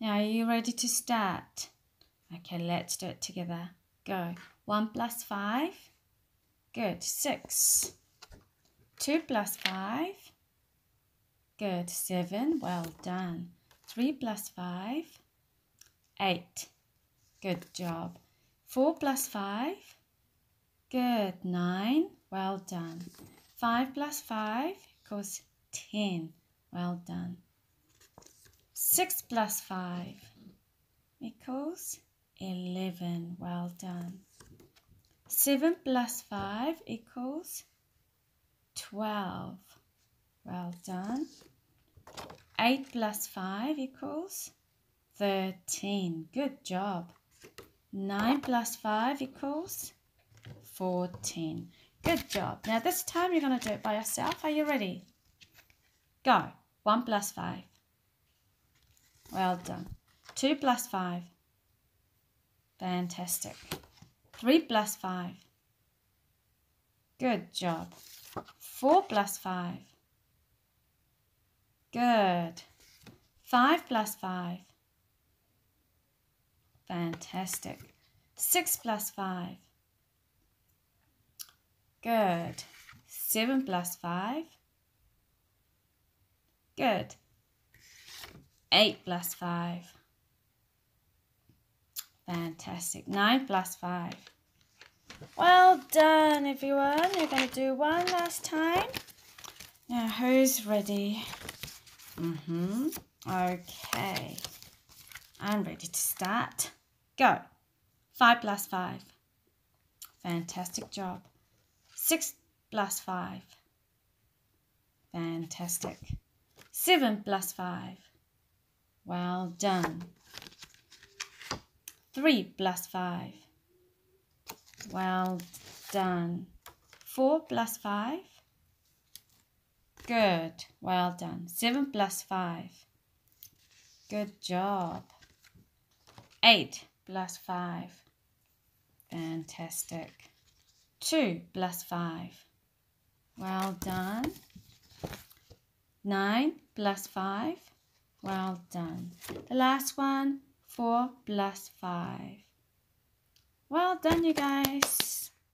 Now, are you ready to start? Okay, let's do it together. Go. 1 plus 5. Good. 6. 2 plus 5. Good. 7. Well done. 3 plus 5. 8. Good job. 4 plus 5. Good. 9. Well done. 5 plus 5 equals 10. Well done. 6 plus 5 equals 11. Well done. 7 plus 5 equals 12. Well done. 8 plus 5 equals 13. Good job. 9 plus 5 equals 14. Good job. Now this time you're going to do it by yourself. Are you ready? Go. 1 plus 5. Well done. 2 plus 5. Fantastic. 3 plus 5. Good job. 4 plus 5. Good. 5 plus 5. Fantastic. 6 plus 5. Good. 7 plus 5. Good. 8 plus 5. Fantastic. 9 plus 5. Well done, everyone. You're going to do one last time. Now, who's ready? Mm-hmm. Okay. I'm ready to start. Go. 5 plus 5. Fantastic job. 6 plus 5. Fantastic. 7 plus 5. Well done. 3 plus 5. Well done. 4 plus 5. Good. Well done. 7 plus 5. Good job. 8 plus 5. Fantastic. 2 plus 5. Well done. 9 plus 5. Well done. The last one, 4 plus 5. Well done, you guys.